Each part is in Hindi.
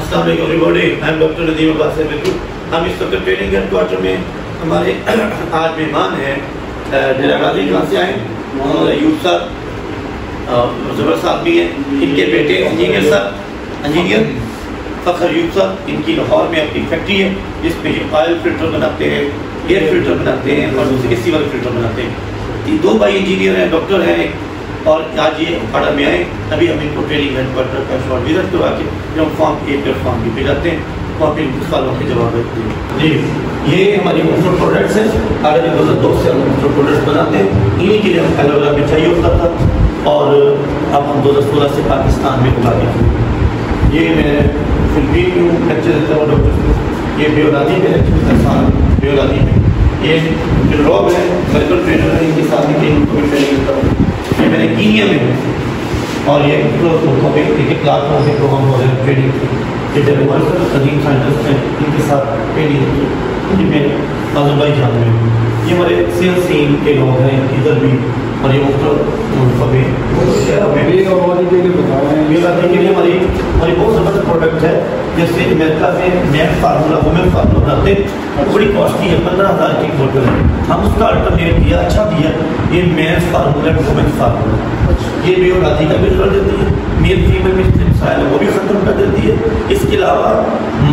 अस्सलाम everybody I am doctor Nadeem Abbas बिल्कुल हम इस वक्त ट्रेनिंग हेडक्वार्टर में हमारे आज मेहमान हैं डेरा गाजी कहाँ से आए मोहम्मद अयूब साहब ज़बर साहब भी हैं। इनके बेटे इंजीनियर साहब इंजीनियर फ़खर अयूब साहब, इनकी लाहौर में अपनी फैक्ट्री है, जिसमें ये ऑयल फ़िल्टर बनाते हैं एयर फ़िल्टर बनाते हैं और ए सी वाले फ़िल्टर बनाते हैं। दो भाई इंजीनियर हैं डॉक्टर हैं और आज ये अखाड़ा में आए तभी हम इनको ट्रेनिंग हेडक्वार्टर का शॉर्ट विज़िट करवा के जब हम फॉर्म ए पर फॉर्म बी पे जाते हैं। तो आप इन सवालों के जवाब देते हैं। जी, ये हमारी मुख्तु प्रोडक्ट्स हैं। अगर दो हज़ार दो से हम मुख्तु प्रोडक्ट्स बनाते हैं। इन्हीं के लिए हम एलोवेरा भी चाहिए होता था और अब हम दो हज़ार सोलह से पाकिस्तान में उगा गए ये मैं फिलिपीन में लेक्चर देता हूँ डॉक्टर ये बेवलादी में लेक्चर बेवलादी में। ये जो रॉब है मेडिकल ट्रेनर है, इनके साथ ही इनको ट्रेनिंग देता हूँ। ये मैंने कीनिया में और ये एक क्लास में से प्रोग्राम हो रहे हैं ट्रेनिंग ये डेवलपर अजीम साइंटिस्ट हैं, इनके साथ ट्रेनिंग ये मैं अजरबैजान में ये हमारे सेल्स टीम के लोग हैं, इधर भी। और ये लिए हमारी हमारी बहुत ज़बरदस्त प्रोडक्ट है जैसे अमेरिका में मैथ फार्मूला वुमेन फार्मूला बनाते बड़ी कॉस्टली है पंद्रह हज़ार की बोतल है हम उसका अल्टरनेट दिया अच्छा दिया ये मैथ फार्मूला वुमेन फार्मूला ये भी राधी का भी कर देती है मेल फीमेल में मिसाइल वो भी ख़त्म कर देती है इसके अलावा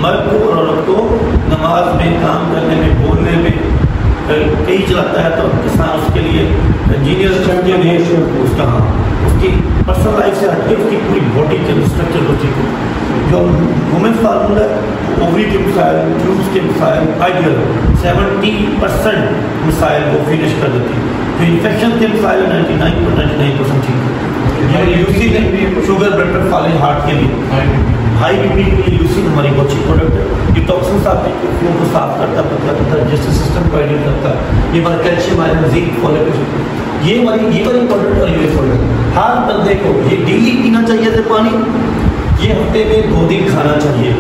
मर्द को और औरत को नमाज़ में काम करने में बोलने कहीं चलाता है तो किसान उसके लिए इंजीनियर चैम्पियन है उसका हाँ। उसकी पर्सनल लाइफ से हटके उसकी पूरी बॉडी के स्ट्रक्चर को ठीक जो वुमेन फार्मूला ओवरी के मिसाइल ट्यूब्स के मिसाइल आइडियल सेवेंटी परसेंट मिसाइल वो फिनिश कर देती है। जो इन्फेक्शन के missile ninety nine ninety nine percent ठीक यूसी शुगर ब्लड फॉलिंग हार्ट के लिए हाई बी पी के लिए। यूसी हमारी बहुत अच्छी प्रोडक्ट है। ये टॉक्सिन खून को साफ़ करता पतला करता एडिट करता है ये हमारा कैल्शियम आयरन जिंक फॉलिक ये हमारी ये वाली प्रोडक्ट और ये प्रोडक्ट हर बंदे को ये डेली पीना चाहिए था पानी। ये हफ़्ते में दो दिन खाना चाहिए।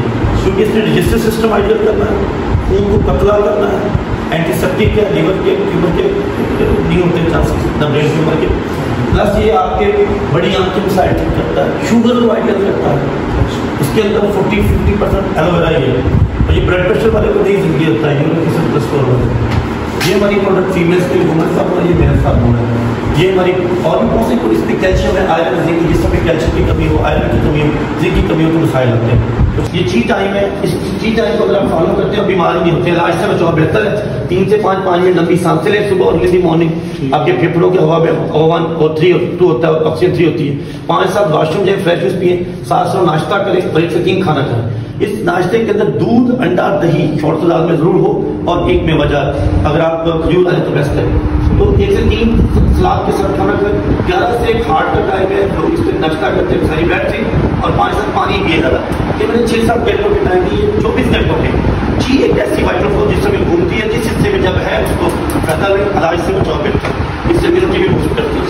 क्योंकि इसमें डाइजेस्टिव सिस्टम आइडियल करना है। खून को पतला करना है। एंटीसेप्टिक के लीवर के ट्यूमर के, नहीं होते चांसेस ब्रेन ट्यूमर के। प्लस ये आपके बड़ी आँख के साइड करता है। शुगर को आइडियल करता है। इसके अंदर forty fifty percent aloe vera ही है। ये ब्लड प्रेशर वाले को नहीं ज़िंदगी होता है यूरिक एसिड प्लस ये हमारी प्रोडक्ट फीमेल्स के लिए वुमेन साबुन ये मेल साबुन है। ये हमारी और भी बहुत सी इसमें कैल्शियम है आयरन जिंक जिस समय कैल्शियम की कमी हो आयरन की कमी हो जिंक की कमी हो तो मसाइल लगते हैं। तो ये ची टाइम है इस ची टाइम को अगर आप फॉलो करते हो बीमारी नहीं होती इलाज से बचाओ बेहतर है। तीन से पाँच पाँच मिनट लंबी साँसें लें सुबह और अर्ली मॉर्निंग आपके फेफड़ों के हवा में O one O three two होता है ऑक्सीजन थ्री होती है। पाँच सात वाशरूम जाए फ्रेश जूस पिए सात सौ नाश्ता करें और एक से तीन खाना खाएँ। इस नाश्ते के अंदर दूध, अंडा, दही शॉर्ट सलाद में ज़रूर हो और एक में वजह, अगर आप खजूर आए तो बेस्ट है। तो एक से तीन सलाद के साथ खाना खाएँ। ग्यारह से एक हार्ट का टाइम है। लोग इस पर नाश्ता करते हैं, सारी बैठते और पाँच सात पानी पिए ज़्यादा। ये मैंने छः सात घंटों के टाइम दिए चौबीस घंटों के जी एक ऐसी वाइट्रोफोन जिस समय घूमती है, जिस हिस्से में जब है, उसको बेहतर इलाज से बचाओ बेहतर इससे इम्यूनिटी भी बूस्ट करती है।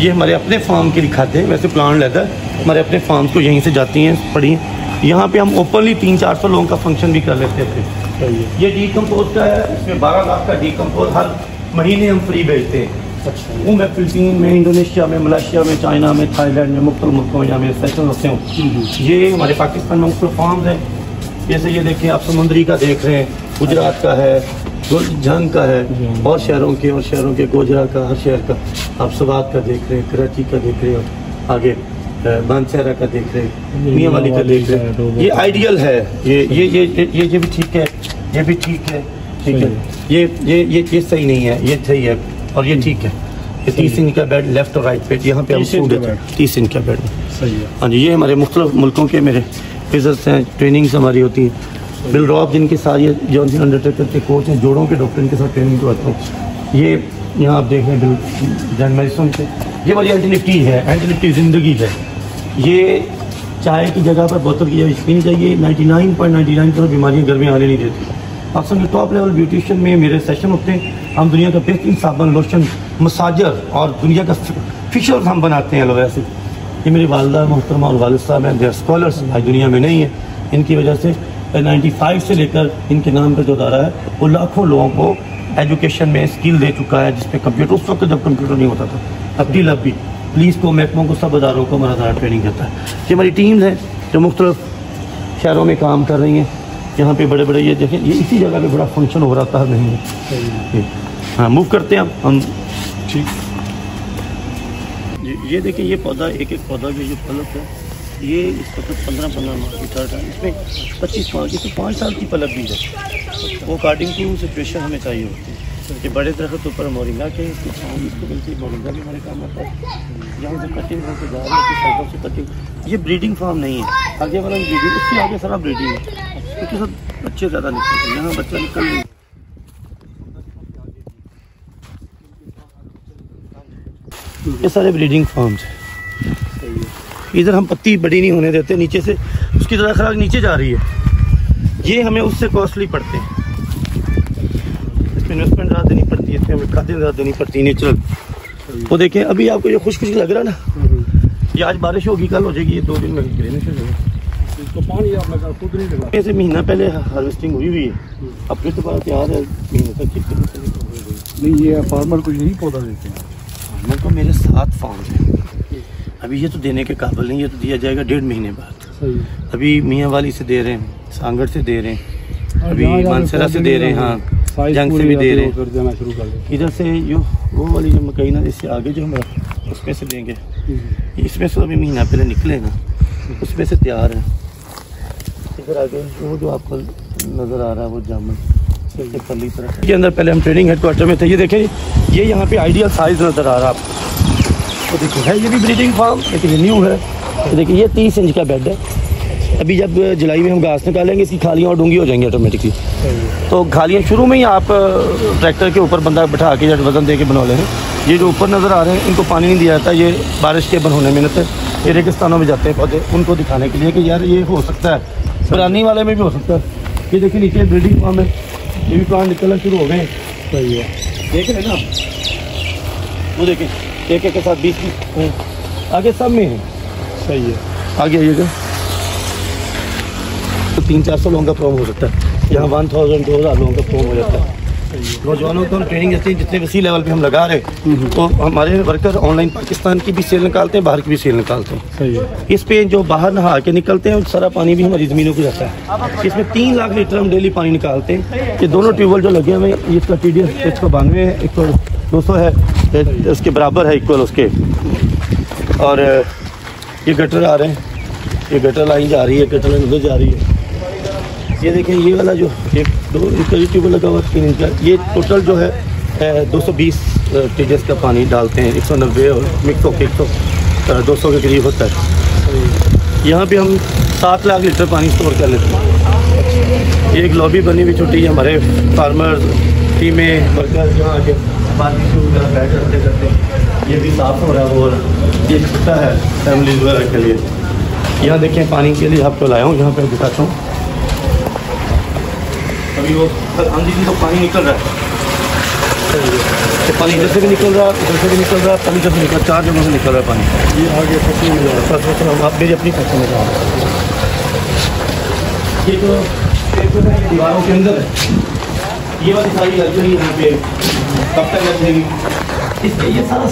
ये हमारे अपने फार्म के लिखाते हैं। वैसे प्लान लेता है हमारे अपने फार्म्स को यहीं से जाती हैं पढ़ी यहाँ पे हम ओपनली तीन चार सौ लोगों का फ़ंक्शन भी कर लेते थे। ये डी कम्पोज का है इसमें बारह लाख का डी कम्पोज हर महीने हम फ्री भेजते हैं। अच्छा। वो मैं फिलिपीन में इंडोनेशिया में मलेशिया में चाइना में थाईलैंड में मुख्तल मुल्कों में जहाँ मेरे सेशन होते हूँ। ये हमारे पाकिस्तान में मुख्तु फार्म हैं। जैसे ये देखें आप समुद्री का देख रहे हैं गुजरात का है जंग का है और शहरों के और शहरों के गोजरा का हर शहर का आप सवाद का देख रहे हैं कराची का देख रहे हैं आगे। बानसहरा का देख रहे मियाँ वाली का देख रहे ये आइडियल है। ये ये ये ये ये भी ठीक है ये भी ठीक है ठीक है। ये ये ये ये सही नहीं है ये सही है और ये ठीक है। ये तीस इंच का बेड लेफ़्ट और राइट पे यहाँ पे हम सूट देते हैं तीस इंच का बेड सही है। हाँ जी ये हमारे मुख्तलिफ़ मुल्कों के मेरे फिजर्स हैं ट्रेनिंग्स हमारी होती हैं। बिल रॉब जिनके साथ ये जॉन अंडरटेकर के कोच हैं जोड़ों के डॉक्टर इनके साथ ट्रेनिंग करवाता हूँ। ये यहाँ आप देख रहे हैं बिल जैन से ये वाली एंटीलिप्टी है एंटीलिप्टी ज़िंदगी है। ये चाय की जगह पर बोतल की जगह पीनी चाहिए। 99.99 परसेंट बीमारियाँ घर में आने नहीं देती। पाकिस्तान के टॉप लेवल ब्यूटिशियन में मेरे सेशन होते हैं। हम दुनिया का बेहतरीन साबन लोशन मसाजर और दुनिया का फिशर हम बनाते हैं एलोवेरा से। ये मेरी वालदा, मोहतरमा और वाल साहब हैं। देर स्कॉलर्स भाई दुनिया में नहीं है। इनकी वजह से 95 से लेकर इनके नाम पर जो दारा है, वो लाखों लोगों को एजुकेशन में स्किल दे चुका है, जिसपे कंप्यूटर उस वक्त जब कंप्यूटर नहीं होता था। अब भी। पुलिस को महकमों को सब अदारों को हमारा अदारा ट्रेनिंग करता है। ये हमारी टीम्स हैं जो मुख्तलिफ़ शहरों में काम कर रही हैं। यहाँ पे बड़े बड़े ये देखें ये इसी जगह पे बड़ा फ़ंक्शन हो रहा था हर महीने हाँ। मूव करते हैं हम ठीक। ये, देखिए ये पौधा एक एक पौधा जो ये पलक है ये इस वक्त पंद्रह पंद्रह माह की थर्ड है। इसमें पच्चीस माह की तो पाँच साल की पलक भी है। वो अकॉर्डिंग टू सिचुएशन हमें चाहिए होती है। कि बड़े दरख्त ऊपर मोरिंगा के इसको छाँव इसको मिलती है, मोरिंगा भी हमारे काम आता है। यहाँ से कटिंग होकर जा रही है साइडों से कटिंग ये ब्रीडिंग फार्म नहीं है। आगे वाला ब्रीडिंग उसके आगे सारा ब्रीडिंग है। क्योंकि सब बच्चे ज़्यादा निकलते हैं यहाँ बच्चा निकल नहीं। ये सारे ब्रीडिंग फार्म्स हैं। इधर हम पत्ती बड़ी नहीं होने देते, नीचे से उसकी तरह खराक नीचे जा रही है। ये हमें उससे कॉस्टली पड़ते हैं। इसमें इन्वेस्टमेंट है हमें खादें ज़्यादा देनी पड़ती है नेचुरल वो देखें अभी आपको ये खुश खुश लग रहा है ना? ये आज बारिश होगी कल हो जाएगी ये दो दिन में गिरने से इसको पानी आप लगा खुद नहीं लगा ऐसे महीना पहले हार्वेस्टिंग हुई हुई है। अब फिर दोबारा तैयार है महीने तक नहीं ये फार्मर कुछ नहीं पौधा देते हैं। मेरे को मेरे सात फार्म है। अभी ये तो देने के काबिल नहीं ये तो दिया जाएगा डेढ़ महीने बाद। अभी मियाँ वाली से दे रहे हैं सांगड़ से दे रहे हैं अभी मानसरा से दे रहे हैं हाँ। जंग से भी दे रहे हैं। इधर से यो वो वाली जो मकई ना इससे आगे जो हमारा उसमें से देंगे। इसमें से तो अभी महीना पहले निकलेगा उसमें से तैयार है। इधर आगे वो जो आपको नज़र आ रहा है वो जामुन ये के। अंदर पहले हम ट्रेनिंग हेडक्वार्टर में थे ये देखें ये यहाँ पे आइडियल साइज़ नज़र आ रहा है आपको। तो देखिए है ये भी ब्रीडिंग फार्म लेकिन ये न्यू है। तो देखिए ये तीस इंच का बेड है। अभी जब जुलाई में हम घास निकालेंगे इसकी खालियाँ और डूँगी हो जाएँगी ऑटोमेटिकली तो खालियाँ शुरू में ही आप ट्रैक्टर के ऊपर बंदा बैठा के या वज़न दे के बना लें। ये जो ऊपर नज़र आ रहे हैं इनको पानी नहीं दिया जाता ये बारिश के बन होने में से ये रेगिस्तानों में जाते हैं पौधे उनको दिखाने के लिए कि यार ये हो सकता है। पुरानी वाले में भी हो सकता है। ये देखिए नीचे ब्रीडिंग फार्म है। ये भी प्लांट निकलना शुरू हो गए। सही है। देख रहे ना वो देखें एक एक के साथ बीस बीस आगे सब में है। सही है। आगे आइएगा। तो तीन चार सौ लोगों का प्रॉब्लम हो सकता है। यहाँ वन थाउज़ेंड दो हज़ार लोगों का प्रॉब्लम हो जाता है। नौजवानों को हम ट्रेनिंग देते हैं जितने वसी लेवल पे हम लगा रहे हैं तो हमारे वर्कर ऑनलाइन पाकिस्तान की भी सेल निकालते हैं बाहर की भी सेल निकालते हैं। सही है। इस पे जो बाहर नहा के निकलते हैं सारा पानी भी हमारी ज़मीनों को जाता है। इसमें तीन लाख लीटर हम डेली पानी निकालते हैं। ये दोनों ट्यूबवेल जो लगे हुए हैं इसका टी डी एस एक सौ बानवे है एक सौ दो सौ है उसके बराबर है इक्वल उसके। और ये गटर आ रहे हैं। ये गटर लाइन जा रही है गटर लाइन उधर जा रही है। ये देखें, ये वाला जो एक दो, इसका ये ट्यूबवेल लगा हुआ तीन इंच का, ये टोटल जो है दो सौ बीस टी डी एस का पानी डालते हैं, एक सौ नब्बे और मिक्स एक सौ दो सौ के करीब होता है। यहाँ पे हम सात लाख लीटर पानी स्टोर कर लेते हैं। एक लॉबी बनी हुई छोटी है हमारे फार्मर टीमें वर्कर जो आके बारबेक्यू वगैरह बैठ करते करते ये भी साफ़ हो रहा है और। ये छुट्टा है फैमिली वगैरह के लिए। यहाँ देखें, पानी के लिए आपको लाया हूँ, यहाँ पर दिखाता हूँ। अभी वो आंधी से तो पानी निकल रहा है। तो पानी इधर से भी निकल रहा है उधर से भी निकल रहा है पानी इधर से निकल चार जगहों से निकल रहा है पानी। ये आगे फ़सल में जा रहा फ़र्स्ट फ़सल आप मेरी अपनी फ़सल में जा रहा हूँ। ये जो ये जो ये दीवारों के अंदर है। ये वाली सारी लग रही है यहाँ पे कब तक लग ये सारा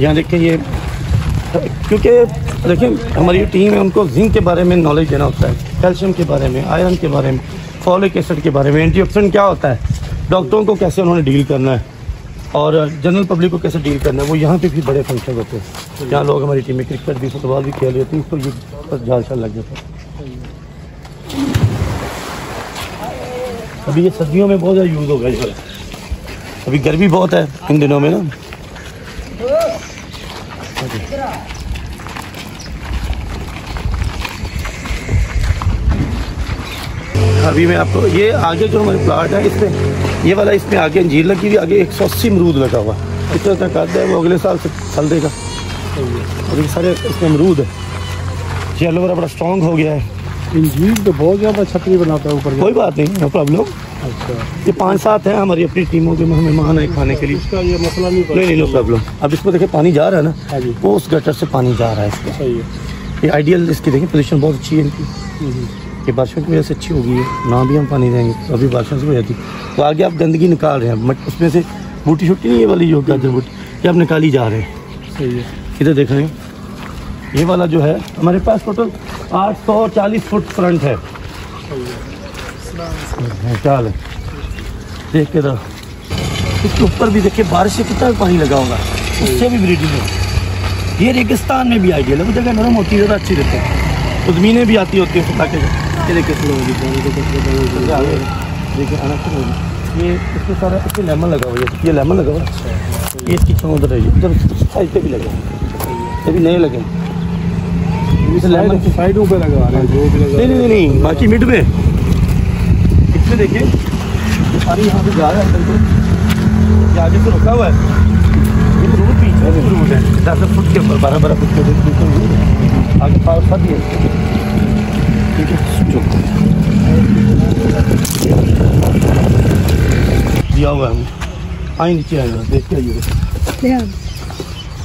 यहाँ देखिए ये क्योंकि देखिए, हमारी टीम है, उनको जिंक के बारे में नॉलेज देना होता है कैल्शियम के बारे में आयरन के बारे में फॉलिक एसिड के बारे में एंटीऑक्सीडेंट क्या होता है? डॉक्टरों को कैसे उन्होंने डील करना है? और जनरल पब्लिक को कैसे डील करना है? वो यहाँ पे भी बड़े फ़ंक्शन होते हैं। यहाँ लोग हमारी टीम में क्रिकेट भी फुटबॉल भी खेल होती है तो ये बस झाल शाल लग जाता है। अभी ये सर्दियों में बहुत ज़्यादा यूज़ होगा वाला। अभी गर्मी बहुत है इन दिनों में ना। अभी मैं आपको ये आगे जो हमारे प्लाट है इसमें ये वाला इसमें आगे अंजीर लगी हुई आगे एक सौ अस्सी अमरूद लगा हुआ है। इतना तक आता है वो अगले साल से फल देगा। और ये सारे इसमें अमरूद है। ये एलोवेरा बड़ा स्ट्रॉन्ग हो गया है। इंजीर तो बहुत ज़्यादा छतरी बनाता है ऊपर कोई बात नहीं नो प्रॉब्लम अच्छा। ये पाँच सात हैं हमारी अपनी टीमों के मेहमान है खाने के लिए। इसका ये मसला नहीं नहीं नहीं नो प्रॉब्लम अब इसमें देखिए पानी जा रहा है हाँ ना वो उस गटर से पानी जा रहा है इसका। सही है। ये आइडियल इसकी देखिए पोजीशन बहुत अच्छी है इनकी। ये बारिशों की वजह से अच्छी होगी है ना भी हम पानी देंगे तो अभी बारिशों से हो जाती। तो आगे आप गंदगी निकाल रहे हैं मट उसमें से बूटी छुट्टी नहीं ये वाली जो गाजर बूटी ये आप निकाली जा रहे हैं। सही है। इधर देख रहे हैं? ये वाला जो है हमारे पास टोटल 840 फुट फ्रंट है। चाल है? देख के तो इसके ऊपर भी देखिए बारिश से कितना पानी लगा होगा। उससे भी ब्रीडिंग है। ये रेगिस्तान में भी आइडियल है। वो जगह नरम होती है ज़्यादा अच्छी रहती है। तो ज़मीनें भी आती होती हैं ताकि ये हो हो इसमें सारा इसमें लेमन लगा हुआ है ये लेमन लगा हुआ है ये इसकी उधर है इधर साइड पे भी लगे ये भी नए लगे। साइडों पे लगा रहे हैं जो भी लगा नहीं नहीं नहीं बाकी मिड में। इसमें देखिए सारी यहाँ पे जा रहा है ये आगे से रुका हुआ है। ये रोड पीछे रोड है। दस फुट के ऊपर बारह बारह फुट के है। आगे पास ही है ठीक है चुप दिया हुआ है हमने आई नीचे आएगा देख के आइएगा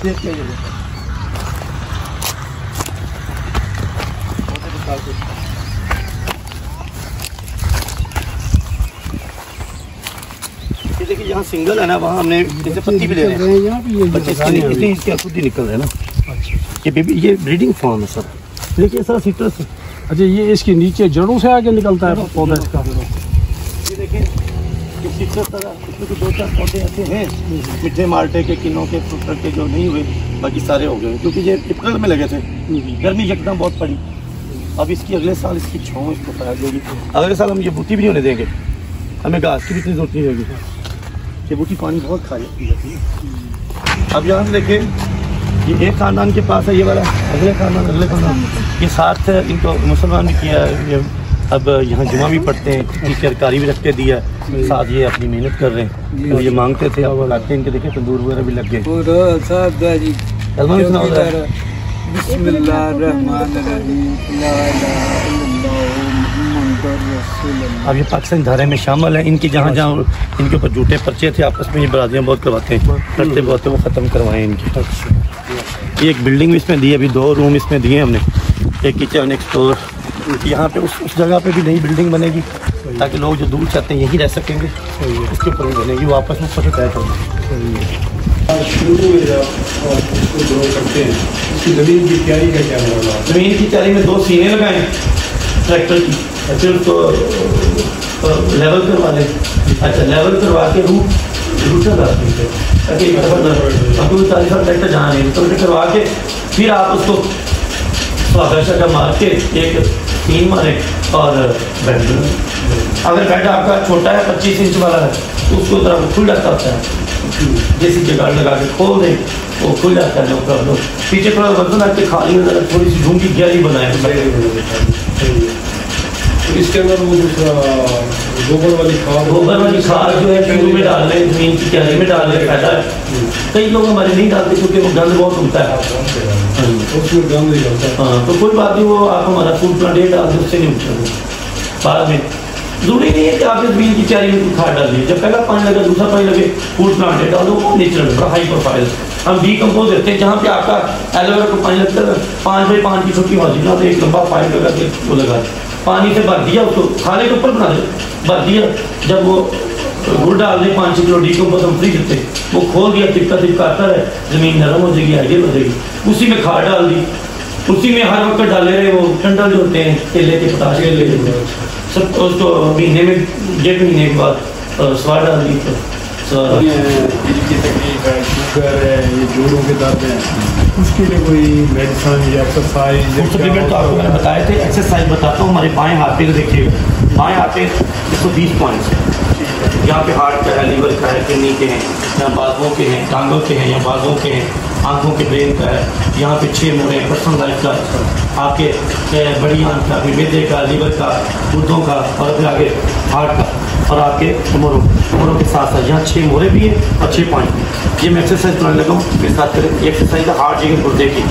देख के आइएगा ये देखिए यहाँ सिंगल है ना वहाँ हमने जैसे पत्ती भी ले रहे हैं यहाँ भी ये बच्चे इसके नहीं इसलिए इसके खुद ही निकल रहे हैं ना ये बेबी ये ब्रीडिंग फॉर्म है सर देखिए सर सिट्रस है अच्छा ये इसके नीचे जड़ों से आगे निकलता है पौधा इसका। ये तरह, इसमें तो दो चार पौधे ऐसे हैं, मिठे माल्टे के, किन्नों के फ्रूटर के जो नहीं हुए, बाकी सारे हो गए क्योंकि ये अप्रैल में लगे थे। गर्मी यकदम बहुत पड़ी। अब इसकी अगले साल इसकी छाँव इसको फैल होगी अगले साल हम ये बूटी भी नहीं होने देंगे। हमें घास की भी इतनी ज़रूरत नहीं होगी। ये बूटी पानी बहुत खा जाती है। अब यहाँ देखें ये एक खानदान के पास है ये वाला अगले खानदान अगले खानदान। ये साथ इनको मुसलमान भी किया है ये अब यहाँ जुमा भी पढ़ते हैं टीचर कारी भी रख के दिया है। साथ ये अपनी मेहनत कर रहे हैं। तो ये मांगते थे अब लाते इनके देखे तंदूर वगैरह भी लग गए। अब ये पाकिस्तान धारे में शामिल है इनकी जहाँ जहाँ इनके ऊपर झूठे पर्चे थे आपस में ये बरादियाँ बहुत करवाते हैं। करते बहुत हैं, वो ख़त्म करवाए इनकी। ये एक बिल्डिंग भी इसमें दी है अभी दो रूम इसमें दिए हमने। एक किचन एक स्टोर यहाँ पे उस उस जगह पे भी नई बिल्डिंग बनेगी ताकि लोग जो दूर चाहते हैं यहीं रह सकेंगे। उसके ऊपर भी बनेगी वो आपस में से तय होंगे शुरू में जब ग्रो करते हैं। उसकी ज़मीन की तैयारी का क्या होगा? ज़मीन की चारी में दो सीने लगाए ट्रैक्टर की। फिर उसको लेवल करवा लें अच्छा लेवल करवा के रूट आपको के फिर आप उसको का मार के एक तीन मारे और बेड अगर बेड आपका छोटा है पच्चीस इंच वाला है तो उसको तरह खुल जाता है जैसी जगाड़ लगा के खोल दें वो खुल जाता है कर दो पीछे थोड़ा बर्तन रख के खाली में थोड़ी सी ढूंढी गहरी बनाए इसके अंदर वो दूसरा गोबर वाली खाद। गोबर वाली खाद जो है शुरू में डाल रहे हैं ज़मीन की क्यारी में डाल रहे फ़ायदा है कई लोग हमारे नहीं डालते क्योंकि वो गंद बहुत होता है। उसमें गंद निकलता है। हाँ तो कोई बात नहीं वो आप हमारा फ़ूड प्लांट एक डाल दे उससे नहीं उठता बाद में। ज़रूरी नहीं है कि आपने ज़मीन की क्यारी में खाद डाल दी। जब पहला पानी लगा दूसरा पानी लगे फ़ूड प्लांट डाल दो वो नेचुरल बड़ा हाई प्रोफ़ाइल हम डीकम्पोज देते हैं जहाँ पे आपका एलोवेरा को पानी लगता है पाँच बाई पाँच की छोटी हौजी ना तो एक लंबा पाइप लगा के वो लगा दें। पानी से भर दिया उसको खाने के ऊपर बना दे। भर दिया जब वो गुड़ डाल दे, पाँच किलो डीकम्पोज हम फ्री देते वो खोल दिया टिपका टिपकाता है ज़मीन नरम हो जाएगी आइडियल हो जाएगी। उसी में खाद डाल दी। उसी में हर वक्त डाले रहे, वो टंडल जो होते हैं, केले के पताश के ले। सब उसको महीने में, डेढ़ महीने के बाद स्वाद डाल दी। तो स्वाद- ये की जोड़ों के दर्द उसके लिए कोई मेडिसिन या एक्सरसाइज सप्लीमेंट तो आपको मैंने बताए थे, एक्सरसाइज बताता हूँ, हमारे बाएँ हाथ पे देखिएगा बाएँ हाथ पे एक सौ बीस पॉइंट्स हैं। यहाँ पे हार्ट का है लीवर का है किडनी के हैं या बाजुओं के हैं, टांगों के हैं या बाजुओं के हैं, आँखों के ब्रेन का है, यहाँ पे छः मोड़े पर्सनल लाइफ का आपके बड़ी आँख का, फिर मेदे का लीवर का, गुर्दों का, और फिर आगे हार्ट का। और आपके उमरों उमरों के साथ साथ, यहाँ छः मोड़े भी हैं और छः पॉइंट भी ये मैं एक्सरसाइज कराने लगा हूँ मेरे साथ करें। एक्सरसाइज है हार्ट जगह गुर्दे की।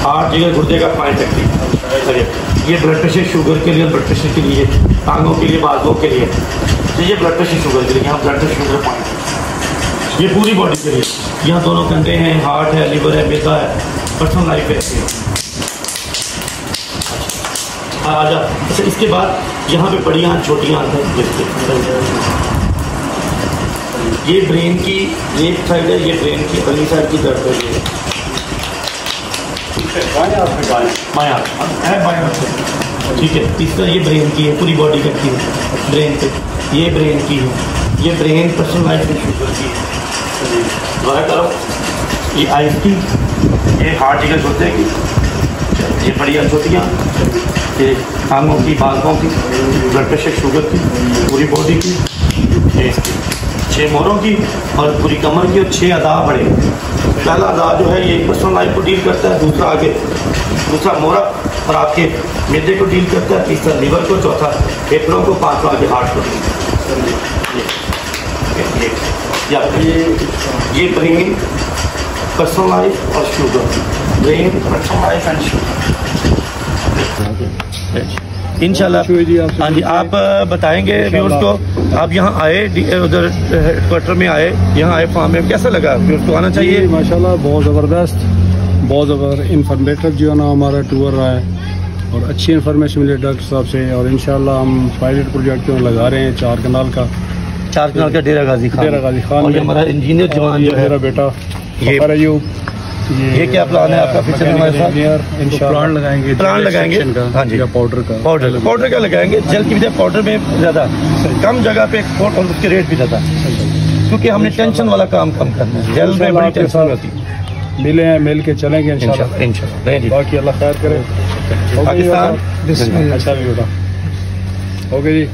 हार्ट जगह गुर्दे का पॉइंट रखती ये ब्लड प्रेशर शुगर के लिए ब्लड प्रेशर के लिए, टांगों के लिए बाजुओं के लिए। तो ये ब्लड प्रेशर शुगर के लिए, यहाँ ब्लड प्रेशर शुगर पॉइंट ये पूरी बॉडी के लिए। यहाँ दोनों कंधे हैं, हार्ट है लिवर है बेता है पर्सनल लाइफ है। आ आ अच्छा इसके बाद यहाँ पे बड़ी आँख छोटी आँख है। ये ब्रेन की ये साइड है ये ब्रेन की अगली साइड की दर्द है ये। है ठीक है तीसरा ये ब्रेन की है पूरी बॉडी करती है ब्रेन पे। ये ब्रेन की है। ये ब्रेन पर्सनलाइज में शुगर की है करो। ये आइस की ये हार्ट जिगर गुर्दे की ये बड़ी अछोतियाँ ये टांगों की, बालकों की ब्लड प्रेशर शुगर की, पूरी बॉडी की छः मोरों की और पूरी कमर की और छः अदा बड़े। पहला अदा जो है, ये पर्सनल लाइफ को डील करता है, दूसरा आगे। दूसरा मोरा और आपके मेदे को डील करता है, तीसरा लीवर को, चौथा फेफड़ों को, पांचवा आगे हार्ट को डील करता है। ये ये ये। पर्सनल लाइफ और sugar brain personal life and sugar इंशाल्लाह। जी, हाँ जी आप अ, बताएँगे व्यूअर्स को आप यहाँ आए उधर हेडक्वार्टर में आए यहाँ आए फार्म में कैसा लगा व्यूअर्स को? आना चाहिए। माशाल्लाह बहुत ज़बरदस्त बहुत ज़बर इन्फॉर्मेटिव जो है ना हमारा टूर रहा है। और अच्छी इन्फॉर्मेशन मिली डॉक्टर साहब से और इंशाल्लाह हम पायलट प्रोजेक्ट में लगा रहे हैं चार कनाल का। चार कनाल का डेरा गाजी खान। डेरा गाजी खान। हमारा इंजीनियर जवान ये जो मेरा है बेटा। ये- अयूब ये क्या प्लान है आपका फ्यूचर में हमारे साथ? प्लांट लगाएँगे प्लांट लगाएँगे? हाँ जी। पाउडर का। पाउडर पाउडर का लगाएँगे। जल की वजह पाउडर में ज़्यादा कम जगह पे एक्सपोर्ट और उसके रेट भी ज़्यादा। क्योंकि हमने टेंशन वाला काम कम करना है। जल में बड़ी टेंशन होती है। मिले हैं मिल के चलेंगे इंशाल्लाह। इंशाल्लाह बाकी अल्लाह खैर करे। पाकिस्तान? अच्छा भी बेटा ओके जी।